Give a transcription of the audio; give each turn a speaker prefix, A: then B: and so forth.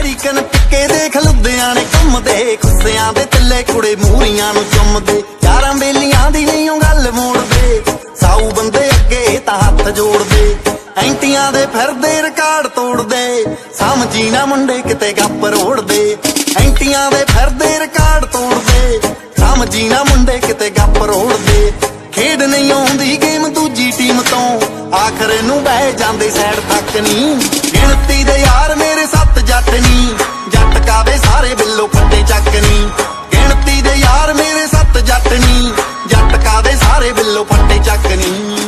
A: American ਟਿੱਕੇ ਦੇਖ ਲੁੱਧਿਆਣੇ ਘੁੰਮਦੇ ਖੁੱਸਿਆਂ ਦੇ ਥੱਲੇ ਕੁੜੇ ਮੂਰੀਆਂ ਨੂੰ ਚੁੰਮਦੇ ਯਾਰਾਂ ਬੇਲੀਆਂ ਦੀ ਨਹੀਂ ਗੱਲ ਮੋੜਦੇ ਸਾਊ ਬੰਦੇ ਅੱਗੇ ਤਾਂ ਹੱਥ ਜੋੜਦੇ ਐਂਟੀਆਂ ਦੇ ਫਿਰਦੇ ਰਿਕਾਰਡ ਤੋੜਦੇ ਸਮਝੀ ਨਾ ਮੁੰਡੇ ਕਿਤੇ ਗੱਪ ਰੋੜਦੇ ਐਂਟੀਆਂ ਦੇ ਫਿਰਦੇ ਰਿਕਾਰਡ ਤੋੜਦੇ ਸਮਝੀ ਨਾ ਮੁੰਡੇ ਕਿਤੇ ਗੱਪ ਰੋੜਦੇ ਖੇਡ ਨਹੀਂ ਆਉਂਦੀ ਗੇਮ ਦੂਜੀ ਟੀਮ ਤੋਂ, ਆਖਰ ਨੂੰ ਬਹਿ ਜਾਂਦੇ ਸਾਈਡ ਤੱਕ ਨਹੀਂ ਸਾਰੇ ਬਿੱਲੋ ਫੱਟੇ ਚੱਕਣੀ ਗਿਣਤੀ ਦੇ ਯਾਰ ਮੇਰੇ ਸੱਤ ਜੱਟ ਨਹੀਂ ਜੱਟ ਕਾਦੇ ਸਾਰੇ ਬਿੱਲੋ ਫੱਟੇ ਚੱਕਣੀ